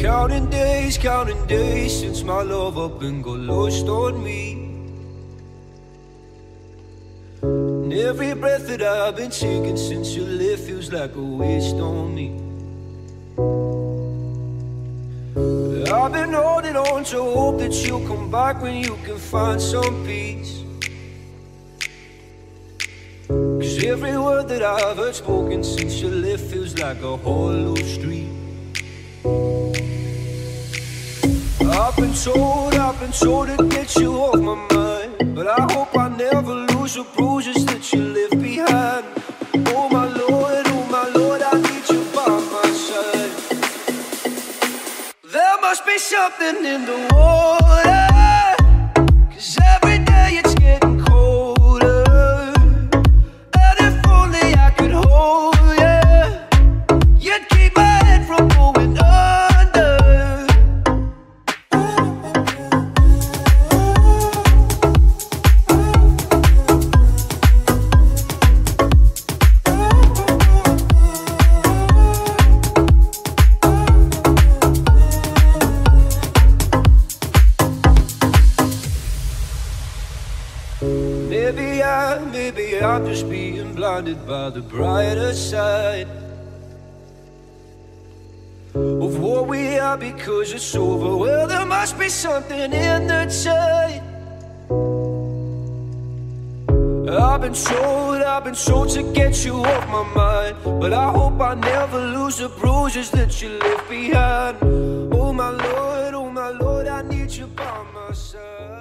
Counting days, counting days since my love up and got lost on me. And every breath that I've been taking since you left feels like a waste on me. I've been holding on to hope that you'll come back when you can find some peace. Cause every word that I've heard spoken since you left feels like a hollow street. Told, I've been told to get you off my mind. But I hope I never lose the bruises that you left behind. Oh my Lord, oh my Lord, I need you by my side. There must be something in the water. Maybe I, maybe I'm just being blinded by the brighter side of what we are because it's over. Well, there must be something in the tide. I've been told, I've been told to get you off my mind, but I hope I never lose the bruises that you left behind. Oh my Lord, oh my Lord, I need you by my side.